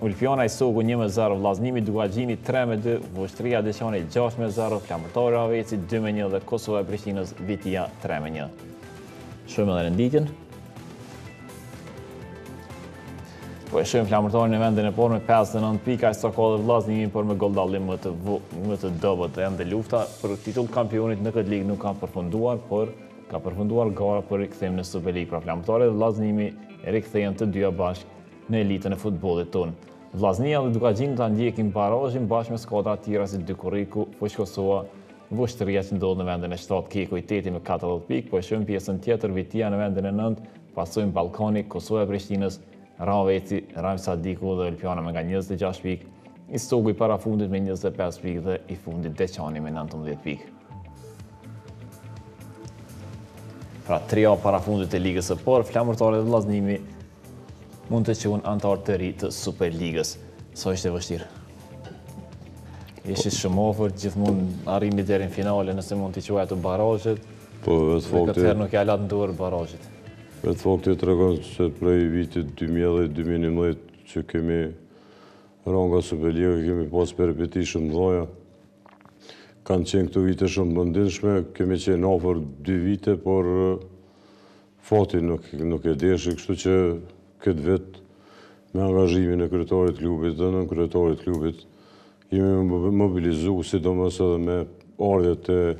Ulpiana Istogu 1 me 0, Vllaznimi Dukagjini 3 me 2, Vushtrria Deçani 6 me 0, Flamurtari Rahoveci 2 me 1 dhe Kosova e Prishtinës Vitia 3 me 1. Shohim edhe renditjen. Po e shohim Flamurtari në vendin e parë me 59 pikë, aq ka edhe Vllaznimi por me goldallim më të, më të dobët, ende lufta për titull kampionit në këtë ligë nuk ka përfunduar, por ka përfunduar gara për rikthim në Superligë. Pra Flamurtari dhe Vllaznimi rikthehen të dyja bashkë në elitën e futbollit tonë. Vllaznia dhe Dukagjini ta ndjekim barazhin bashkë me skuadrat tjera si Dy Korriku, Fushë-Kosova, Vushtrria që ndodh në vendin e shtatë, KEK-u i teti me katërdhjetë pikë, po e shohim pjesën tjetër, Vitia në vendin e nëntë, pasojnë Ballkani, Kosova e Prishtinës, Rahoveci, Ramiz Sadiku dhe Ulpiana me nga njëzet e gjashtë pikë, Istogu i parafundit me njëzet e pesë pikë dhe i fundit Deçani me nëntëmbëdhjetë pikë. Pra, xhiroja e parafundit e Ligës së Parë, Flamurtari dhe Vllaznimi Mund të quhen anëtarë të rinj të Superligës. Sa ishte vështirë. Ishit shumë afër, gjithmonë arrinit deri në finale, nëse mund t'i quaj ato barazhet. Po, edhe fakti... Këtë herë nuk ja latë në duar barazhit. Edhe fakti tregon se prej vitit 2010-2011 që kemi ra nga Superliga, kemi pas peripeti shumë të mëdhaja. Kanë qenë këto vite shumë të mundimshme, kemi qenë afër dy vite, por Fati nuk nuk e deshi kështu që këtë vit me angazhimin e kryetarit të klubit dhe nënkryetarit të klubit jemi mobilizu sidomos edhe me ardhjen e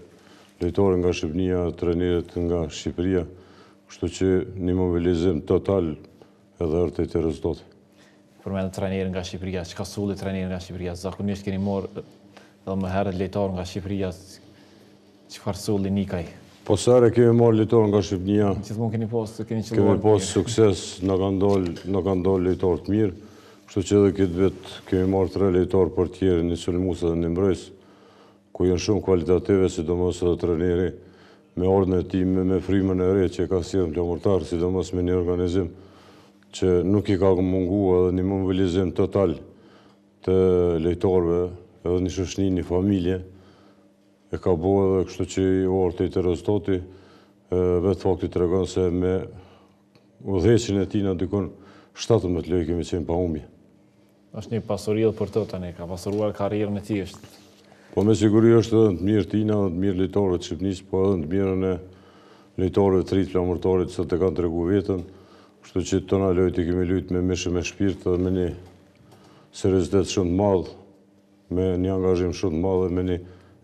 lojtarëve nga Shqipnia, trajnerit nga Shqipëria, kështu që një mobilizim total Edhe u arritën rezultatet. Përmendët trajnerë nga Shqipëria, çka solli trajneri nga Shqipëria? Zakonisht keni marrë edhe më herët lojtarë nga Shqipëria, çfarë solli Nikaj? Po sa herë kemi marrë lojtarë nga Shqipënia? Gjithmonë keni pas, keni qëlluar mirë. Kemi pas sukses, na kanë dalë, na kanë dalë lojtarë të mirë. Kështu që edhe këtë vit kemi marrë tre lojtarë, portierin, një sulmues dhe një mbrojtës, ku janë shumë kualitativë, sidomos edhe trajneri me ardhjen e tij me frymën e re që ka sjellë në Flamurtar, sidomos me një organizim që nuk i ka mungu edhe një mobilizim total të lojtarëve, edhe një shoqni, një familje, e ka bo edhe kështu që u arrit rezultati, vetë fakti tregon se me Udhëheqjen e tij na dikun shtatëmbëdhjetë lojë kemi qenë pa humbje. Është një pasuri edhe për të tani, ka pasuruar karrierën e tij, është. Po me siguri është edhe në të mirë tina dhe të mirë lojtarëve të Shqipnisë, po edhe në të mirën e lojtarëve të ri të Flamurtarit se e kanë tregu veten, kështu që tona lojët i kemi lujt me mish e me shpirt dhe me një seriozitet shumë të madh. Me një angazhim shumë të madh dhe me një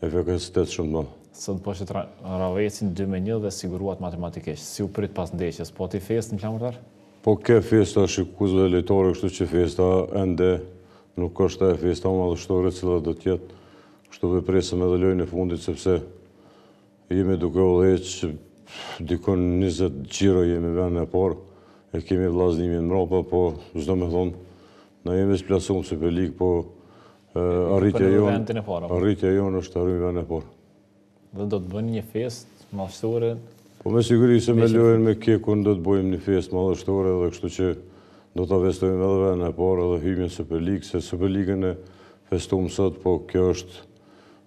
efikasitet shumë të madh. Sot mposhtët Rahovecin dy me një dhe u siguruat matematikisht. Si u prit pas ndeshjes? Pati festë në Flamurtari? Po ke festa shikuesve, lojtarëve kështu që festa ende nuk është ajo festa madhështore e cila do të jetë. Kështu që e presim edhe lojën e fundit sepse Jemi duke udhëheq dikun njëzet xhiro jemi vendin e parë, e kemi Vllaznimin mbrapa, po ç'do me thonë, na jemi veç plasu në Super Ligë, po arritja jonë, arritja jonë është të arrijmë vendin e parë. Dhe do të bëni një festë madhështore? Po me siguri se me lojën me Kekun do të bëjmë një festë madhështore dhe kështu që do të festojmë edhe vendin e parë edhe hyrjen në Super Ligë, se Super Ligën e festumë sot, po kjo është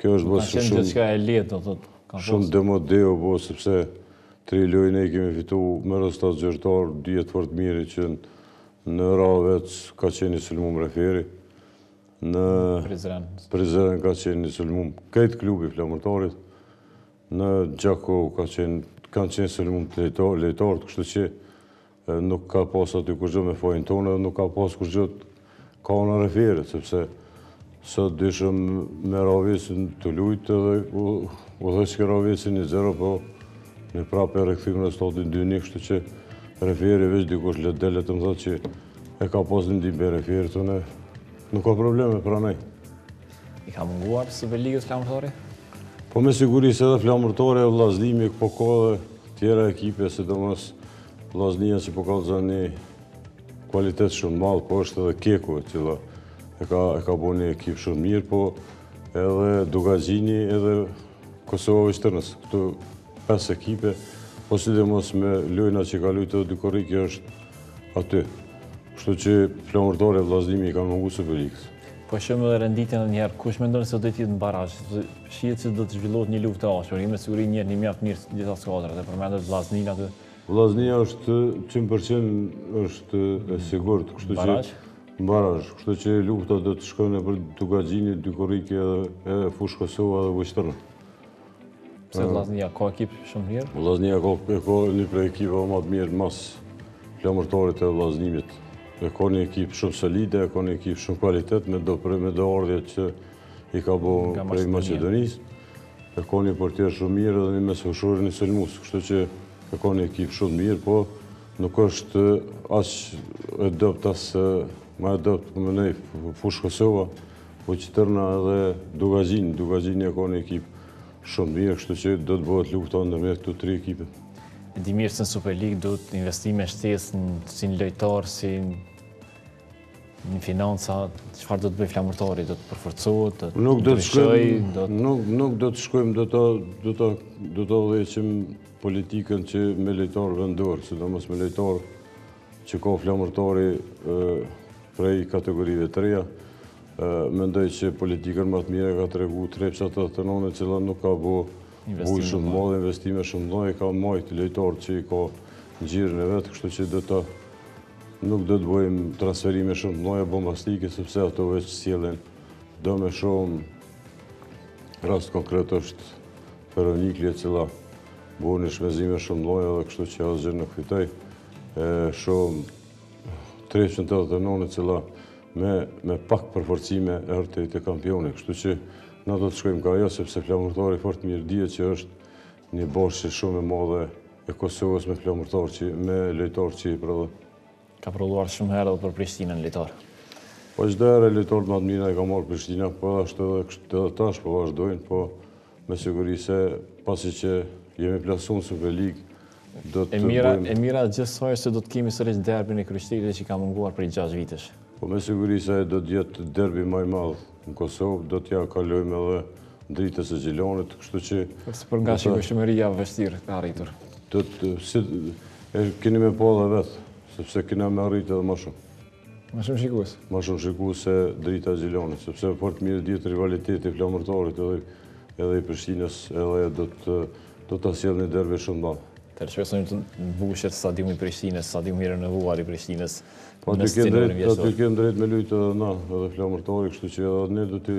Kjo është bërë shumë shumë... Ka qenë e lehtë, do të thotë. Shumë demode u bo, sepse tri lojna i kemi fitu me rezultat zyrtar, dihet fort mirë që në Rahovec ka qenë i sulmun referi, në Prizren ka qenë i sulmun krejt klubi i Flamurtarit, në Gjakovë ka qenë, kanë qenë të sulmun lojtarët, kështu që Nuk ka pas aty kurrgjë me fajin tonë dhe nuk ka pas kurrgjë kah referi, sepse sot ishim me Rahovecin tu lujtë edhe udhëheqke Rahoveci një zero, po ne prapë e rikthym rezultatin 2-1, kështu që referi, veç dikush le del e të më thotë që e ka pas ndihmë referi, atëherë nuk ka probleme pranoj. I ka munguar Superligës Flamurtari? Po me siguri se edhe Flamurtari e Vllaznimi po ka dhe tjera ekipe, sidomos Vllaznia që po kallzon një kualitet shumë të madh, po është edhe KEK-u e cila e ka bo një ekip shumë të mirë, po edhe Dukagjini edhe Kosova e Vushtrrisë. Këto pesë ekipe, po sidomos me lojna që ka lujtë edhe Dy Korriku është aty. Kështu që Flamurtari e Vllaznimi i ka mungu Superligës. Po shohim edhe renditjen edhe njëherë, kush mendon se do të jetë në barazh? Shihet se do të zhvillohet një luftë e ashpër. Jemi me siguri një një mjaft mirë të gjitha skuadrat, e përmendët edhe Vllazninë aty. Vllaznia është 100% është e sigurt, kështu që në barazh, kështu që lufta do të shkojë nëpër Dukagjini, Dy Korriku edhe Fushë Kosova dhe Vushtrria. Pse Vllaznia ka ekip shumë mirë? Vllaznia e ka një prej ekipeve më të mirë mas Flamurtarit e Vllaznimit. E ka një ekip shumë solide, e ka një ekip shumë kualitet me do për me do ardhje që i ka bo prej Maqedonisë. E ka një portier shumë mirë dhe një mesfushor, një sulmues, kështu që e ka një ekip shumë mirë, po nuk është aq e dobët as më e dobët, po mendoj, Fushë Kosova. Po Trepça edhe Dukagjini, Dukagjini e ka një ekip shumë të mirë, kështu që do të bëhet lufta ndërmjet këtyre tri ekipeve. E dini mirë se në Superligë duhen investime shtesë në si në lojtarë, si në financa, çfarë do të bëjë Flamurtari, do të përforcohet, do të ndryshojë, do të... Nuk do të shkojmë, do të do të do të udhëheqim politikën që me lojtarë vendorë, sidomos me lojtarë që ka Flamurtari prej kategorive të reja, mendoj që politikën ma të mirë e ka tregu Trepça tetëdhetë e nëntë, e cila nuk ka bo bujë shumë të madhe, investime shumë të mëdha, ka majtë lojtarë që i ka në gjirin e vet, kështu që edhe na nuk do të bojmë transferime shumë të mëdha, bombastike, sepse ato veç sjellin dëme, shumë rast konkret është Feronikeli e cila bëri shpenzime shumë të mëdha dhe kështu që asgjë nuk fitoi. Shumë Trepça 89 e cila me pak përforcime e mori titullin e kampionit. Kështu që na do të shkojmë kah ajo, sepse Flamurtari fort mirë dihet që është një bazë shumë e madhe e Kosovës me Flamurtar që me lojtarë që i prodhon. Ka prodhuar shumë herë dhe për Prishtinën lojtarë. Po çdoherë lojtarët ma të mirë na i ka marrë Prishtina, po ashtu edhe kështu edhe tash po vazhdojnë, po Me siguri se pasi që jemi plasu në Superligë, do të bëjmë... E mira e gjithë kësaj është se do të kemi sërish derbin e kryeqytetit që ka munguar prej gjashtë vitesh. Po me siguri se do të jetë derbi ma i madh në Kosovë, do t'ia kalojmë edhe Dritës e Gjilanit, kështu që... Por nga shikueshmëria vështirë të arrihet. Do të... keni me pa edhe vetë, sepse kena me arritë edhe ma shumë. Ma shumë shikues. Ma shumë shikues se Drita e Gjilani, sepse fort mirë dihet rivaliteti i Flamurtarit edhe, edhe i Prishtinës edhe do të, do të sjellë një derbi shumë bon. Të shpresojmë të mbushet stadiumi i Prishtinës, stadiumi i renovuar i Prishtinës po, në stinorin vjeshtor. Po të kemi të drejtë me lujtë edhe na, edhe Flamurtari, kështu që edhe ne do të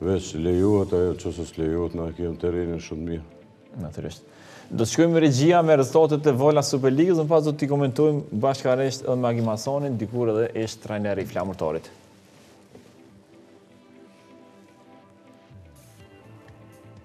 Veç lejohet ajo qoftë se s'lejohet, na e kemë terrenin shumë të mirë. Natyrisht. Do të shkojmë regjia me rezultatet e Vala Superligës, më pas do t'i komentojmë bashkarisht edhe me Agim Hasanin, dikur edhe ish trajner i Flamurtarit.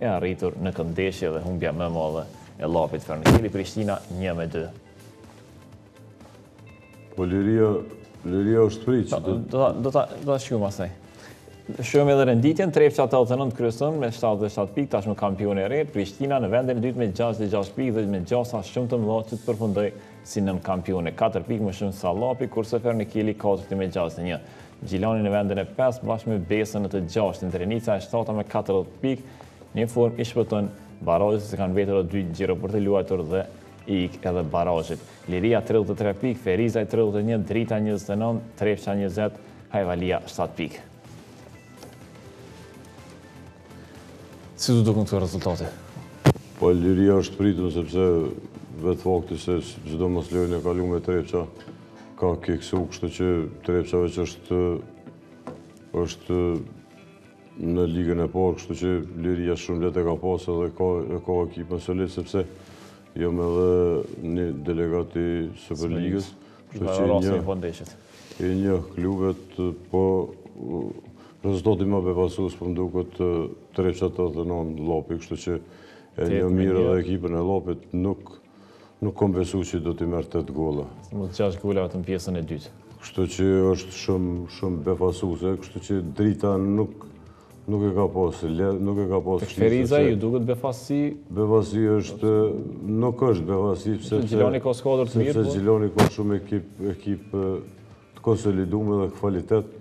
e arritur në këtë ndeshje dhe humbja më e madhe e Llapit. Feronikeli Prishtina një me dy. Po Liria, Liria është pritë që do... Do ta, do ta, do ta shikojmë pastaj. Shikojmë edhe renditjen, Trepça 89 kryeson me 77 pikë, tashmë kampione e re, Prishtina në vendin e dytë me 66 pikë dhe me gjasa shumë të mëdha që të përfundojë si nënkampion e katër pikë më shumë se Llapi, kurse Feronikeli i katërti me gjashtëdhjetë e një. Gjilani në vendin e pestë bashkë me Besën në të gjashtin, Drenica e shtata me katërdhjetë pikë, një formë i shpëton barazhit se kanë mbetur edhe dy xhiro për të luajtur dhe i ik edhe barazhit. Liria tridhjetë e tre pikë, Ferizaj tridhjetë e një, Drita njëzet e nëntë, Trepça njëzet, Hajvalia shtatë pikë. Si të duken këto rezultate? Po, liria është prit, sepse vetë fakti se domosdo lojën e kalume Trepça, ka kiksu, kështu që Trepça veç është është në ligën e parë, kështu që liria shumë lehtë e ka pasë dhe ka, e ka ekipën solid, sepse jam edhe një delegat i Superligës. Kështu që i njoh, i njoh klubet, po rezultati ma befasus për mu duket Drita tetë nëntë Llapi, kështu që e njoh mirë edhe ekipën e Llapit nuk nuk kom besu që do t'i merr tetë gola. Së më të gjashtë gola atë në pjesën e dytë. Kështu që është shumë, shumë befasuse, kështu që drita nuk, Nuk e ka pas, nuk e ka pas kështu. Ferizaj ju duket befasi? Befasi është, nuk është befasi, sepse... Gjiloni ka skuadrë të mirë, po? Sepse Gjiloni ka shumë ekip, ekip të konsolidume dhe kvalitet,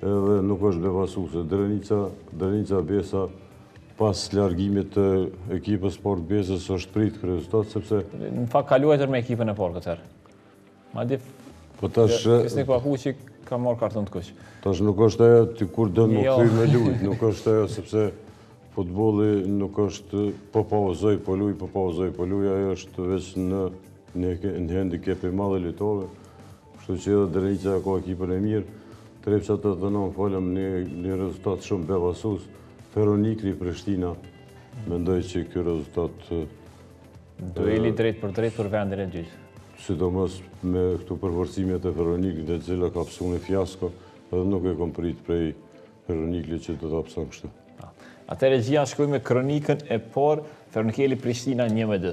edhe nuk është befasuse Drenica, Drenica Besa, pas largimit të ekipës Sport Besës, është pritë ky rezultat, sepse... Në fakt, ka luajtur me ekipën e parë këtu. Madje, po tash, Fisnik Pahuqi ka marrë karton të kuq. Tash nuk është ajo ti kur don me u kthy me lujt, nuk është ajo sepse futbolli nuk është po pauzoj po luj, po pauzoj po luj, ajo është veç në në një hendikep i madh lojtarëve. Kështu që edhe Drenica ka ekipën e mirë. Trepça të dhënon folëm një një rezultat shumë befasus. Feronikli Prishtina mendoj që ky rezultat Dueli i drejtpërdrejtë për vendin e dytë. Sidomos me këto përforcimet e Feronikelit e cila ka pësu një fiasko dhe nuk e kom prit prej Feronikelit që do të pëson kështu. Atëherë regjia shkojmë me kronikën e parë Feronikeli Prishtina një me dy.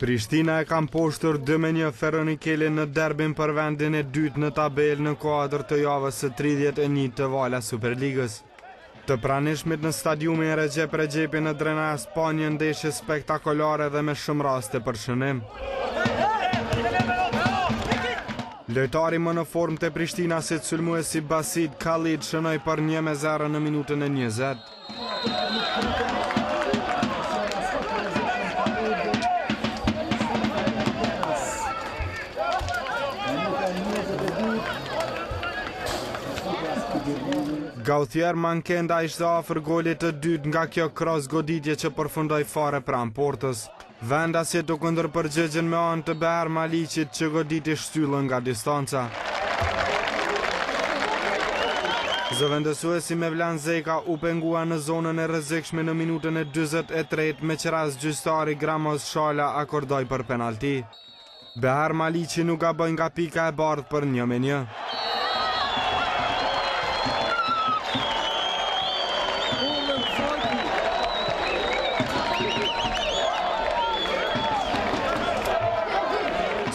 Prishtina e ka mposhtur dy me një Feronikelin në derbin për vendin e dytë në tabelë në kuadër të javës së 31 të Vala Superligës. Të pranishmit në stadiumin Rexhep Rexhepi në Drenas panë një ndeshje spektakulare dhe me shumë raste për shënim. Lojtari më në formë te prishtinasit, sulmuesi Basid Kalidë shënoi për një me zero në minutën e njëzet. Gauthier Mankenda ishte afër golit të dytë nga kjo kros-goditje që përfundoi fare pranë portës. Vendasit u kundërpërgjigjën me anë të Behar Maliqit që goditi shtyllën nga distanca. Zëvendësuesi Mevlan Zeka u pengua në zonën e rrezikshme në minutën e dyzet e tretë me ç'rast gjyqtari Gramoz Shala akordoi për penalti. Behar Maliqi nuk gaboi nga pika e bardhë për një me një.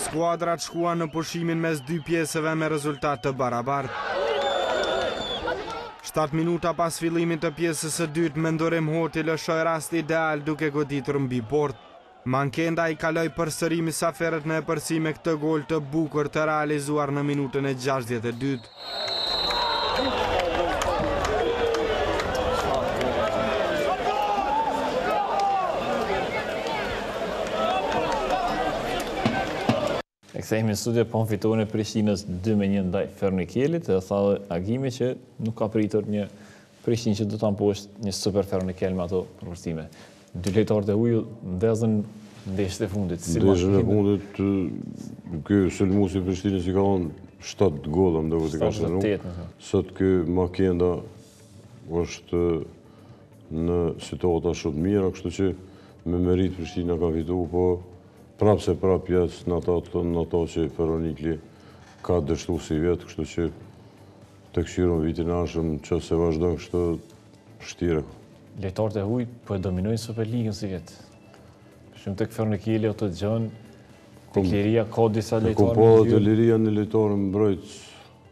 Skuadrat shkuan në pushimin mes dy pjesëve me rezultat të barabartë. 7 minuta pas fillimit të pjesës së dytë, Mendurim Hoti lëshoi rast ideal duke goditur mbi portë. Mankenda i kaloi përsëri mysafirët në epërsi me këtë gol të bukur të realizuar në minutën e gjashtëdhjetë e dytë. Kthehemi në studio pas fitores së Prishtinës 2 me 1 ndaj Feronikelit, e tha dhe Agimi që nuk ka pritur një Prishtinë që do ta mposhtë një super Feronikel me ato përforcime. Dy lojtarët e huaj u ndezën ndeshët e fundit. Si ndeshët e fundit, ky sulmuesi i Prishtinës i ka dhonë 7 gola më duket i ka shënu. Sot ky Mankenda është në situata shumë të mira, kështu që me meritë Prishtina ka fitu, po Prap se prap jes në ato në ato që Feronikeli ka dështu sivjet, kështu që të kqyrin vitin e ardhshëm, qëse vazhdojnë kështu, vështirë. Lojtarët e huaj po e dominojnë Superligën sivjet. Shumë të këfërë në kjeli o të gjënë, te Liria ka disa lojtarë në dyrë. Ku po te Liria në lojtarë mbrojtje,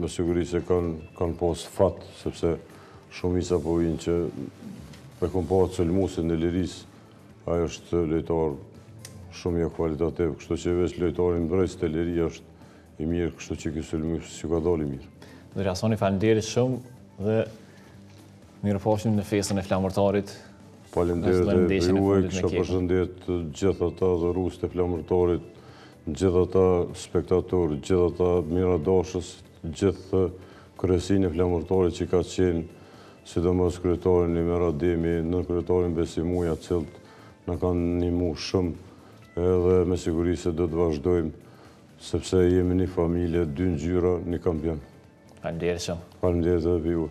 Me siguri që kanë pas fat, sepse shumica po vijnë qe, e kom pa at sulmuesin e Lirisë, ai është lojtar shumë jo kualitativ, kështu që veç lojtari mbrojtës te Liria është i mirë, kështu që ky sulmues që ka dalë i mirë. Ndërja Soni, falemderit shumë dhe mirë u pafshim në festën e Flamurtarit. Falemderit dhe për juve, kështu përshëndes gjithë adhuruesit e Flamurtarit, Gjithë ata spektatorë, gjithë ata miradashës, gjithë kryesinë e Flamurtarit që ka qenë, sidomos kryetarin Nimer Ademi, nënkryetarin Besim Uja, të cilët na kanë ndihmu shumë, edhe me siguri se do të vazhdojmë, sepse jemi një familje, dy ngjyra, një kampion. Faleminderit shumë. Faleminderit edhe për ju.